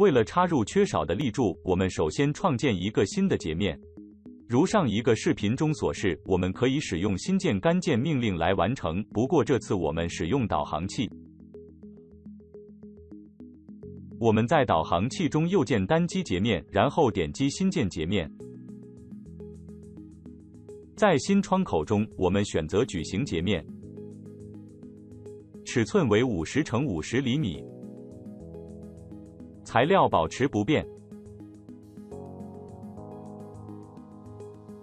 为了插入缺少的立柱，我们首先创建一个新的截面。如上一个视频中所示，我们可以使用新建干件命令来完成，不过这次我们使用导航器。我们在导航器中右键单击截面，然后点击新建截面。在新窗口中，我们选择矩形截面，尺寸为五十乘五十厘米，材料保持不变。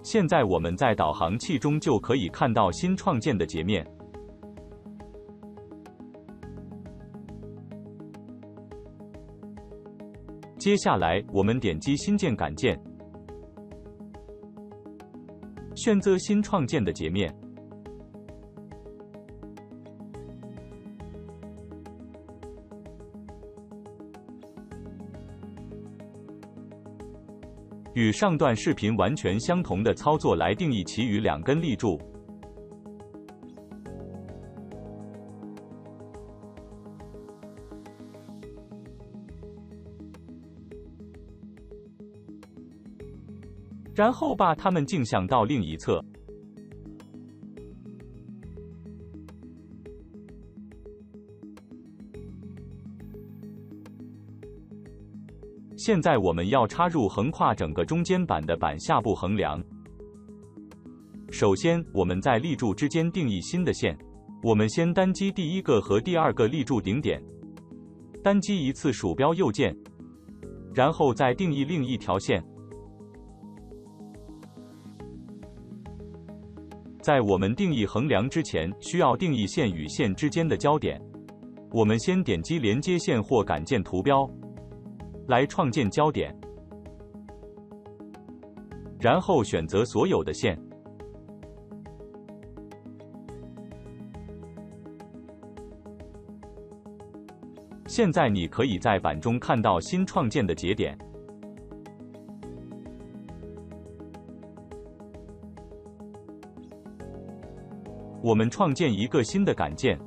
现在我们在导航器中就可以看到新创建的截面。接下来，我们点击新建杆件。选择新创建的截面。与上段视频完全相同的操作来定义其余两根立柱。然后把它们镜像到另一侧。现在我们要插入横跨整个中间板的板下部横梁。首先，我们在立柱之间定义新的线。我们先单击第一个和第二个立柱顶点，单击一次鼠标右键，然后再定义另一条线。在我们定义横梁之前，需要定义线与线之间的交点。我们先点击连接线或杆件图标，来创建焦点，然后选择所有的线。现在你可以在板中看到新创建的节点。我们创建一个新的杆件，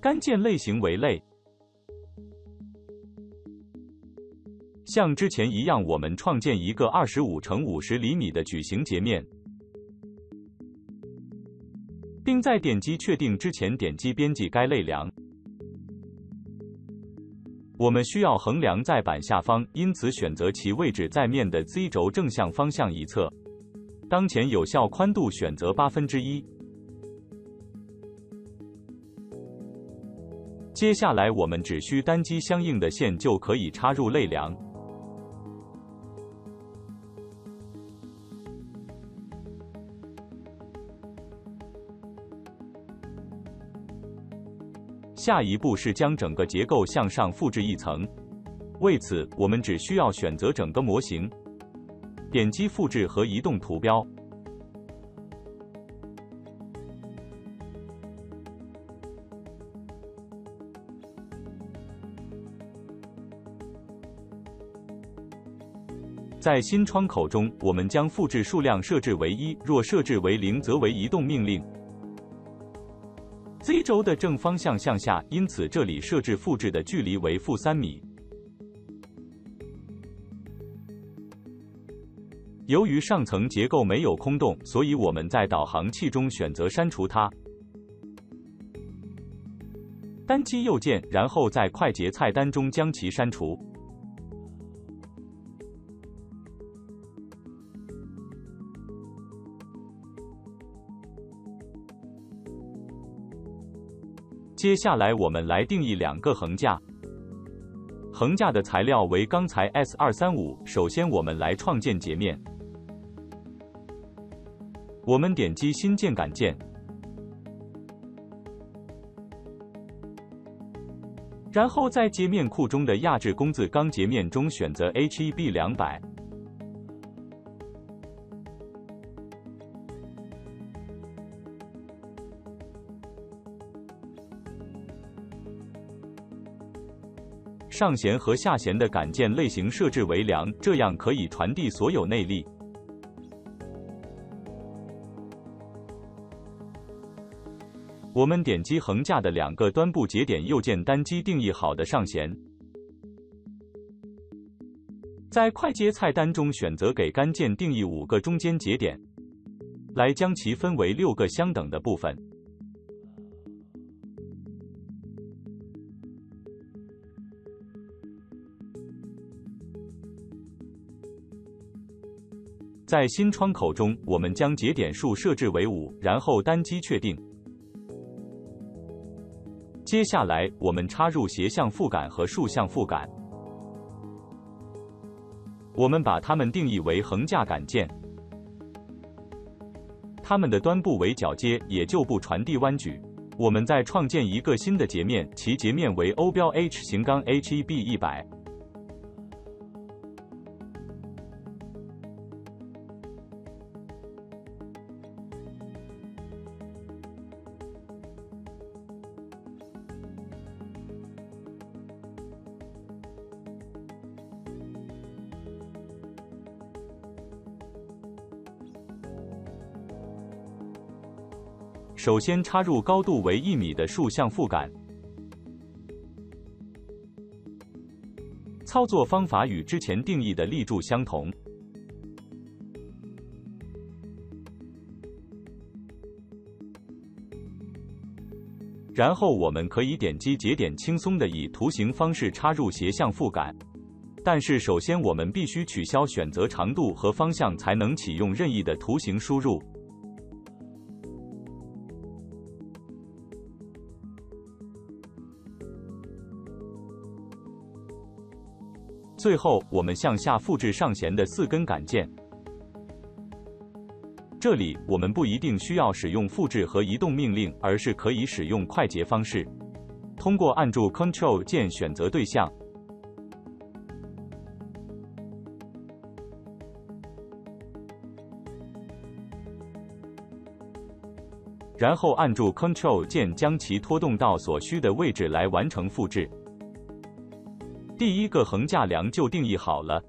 杆件类型为类。像之前一样，我们创建一个二十五乘五十厘米的矩形截面，并在点击确定之前点击编辑该类梁。我们需要横梁在板下方，因此选择其位置在面的 Z 轴正向方向一侧。当前有效宽度选择八分之一。接下来我们只需单击相应的线就可以插入类梁。下一步是将整个结构向上复制一层。为此，我们只需要选择整个模型。点击复制和移动图标。在新窗口中，我们将复制数量设置为一，若设置为零，则为移动命令。Z 轴的正方向向下，因此这里设置复制的距离为负三米。由于上层结构没有空洞，所以我们在导航器中选择删除它。单击右键，然后在快捷菜单中将其删除。接下来，我们来定义两个横架。横架的材料为钢材 S 二三五。首先，我们来创建截面。我们点击新建杆件，然后在截面库中的压制工字钢截面中选择 HEB 两百。上弦和下弦的杆键类型设置为梁，这样可以传递所有内力。我们点击横架的两个端部节点，右键单击定义好的上弦，在快捷菜单中选择给干键定义五个中间节点，来将其分为六个相等的部分。在新窗口中，我们将节点数设置为五，然后单击确定。接下来，我们插入斜向负杆和竖向负杆。我们把它们定义为横架杆件，它们的端部为角接，也就不传递弯矩。我们再创建一个新的截面，其截面为欧标 H 型钢 HEB 一百。首先插入高度为一米的竖向负杆，操作方法与之前定义的立柱相同。然后我们可以点击节点，轻松的以图形方式插入斜向负杆。但是首先我们必须取消选择长度和方向，才能启用任意的图形输入。最后，我们向下复制上弦的四根杆件。这里我们不一定需要使用复制和移动命令，而是可以使用快捷方式。通过按住 Ctrl 键选择对象，然后按住 Ctrl 键将其拖动到所需的位置来完成复制。第一个横架梁就定义好了。